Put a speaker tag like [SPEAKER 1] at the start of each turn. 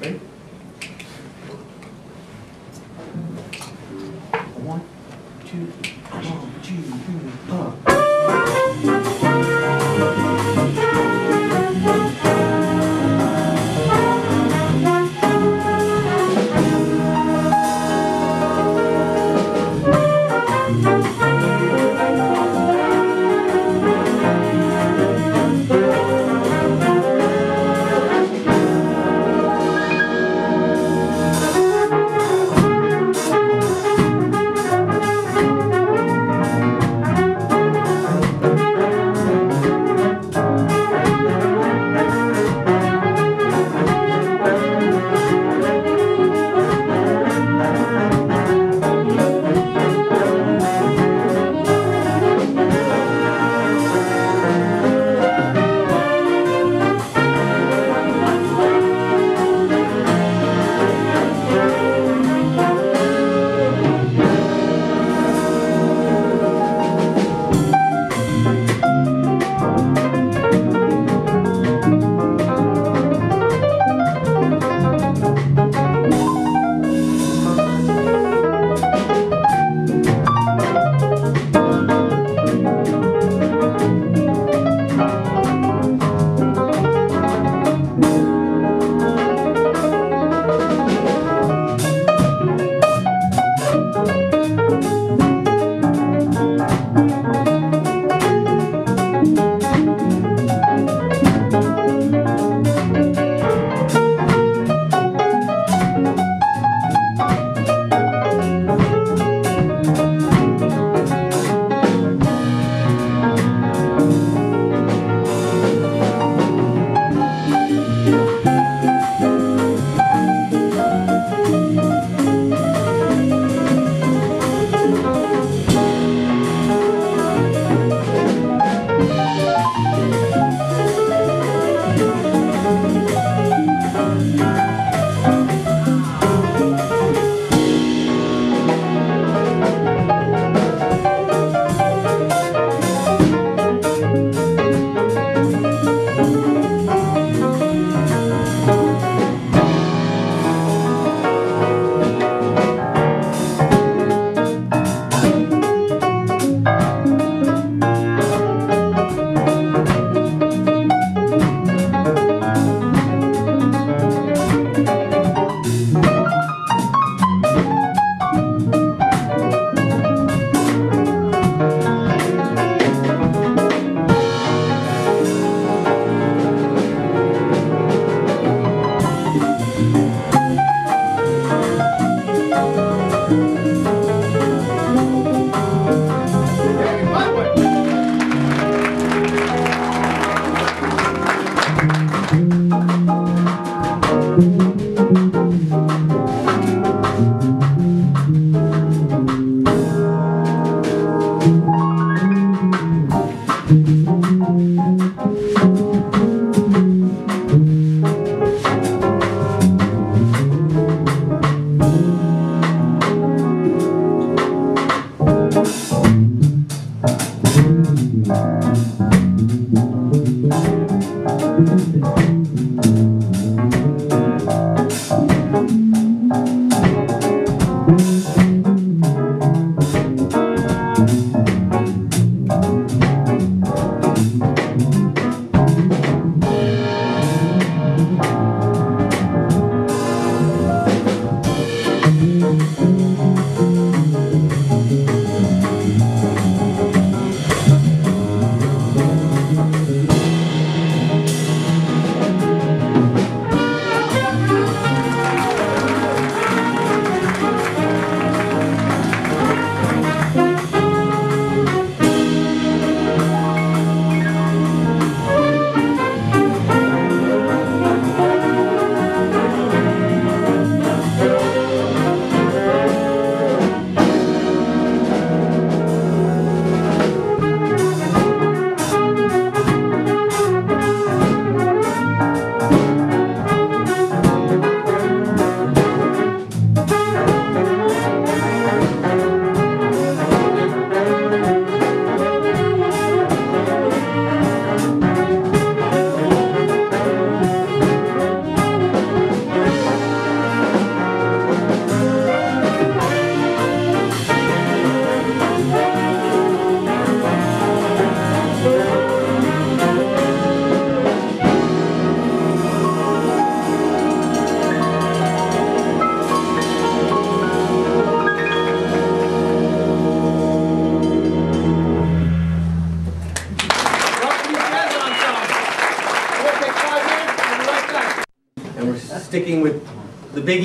[SPEAKER 1] Ready? One, two, one, two, three. Sticking with the big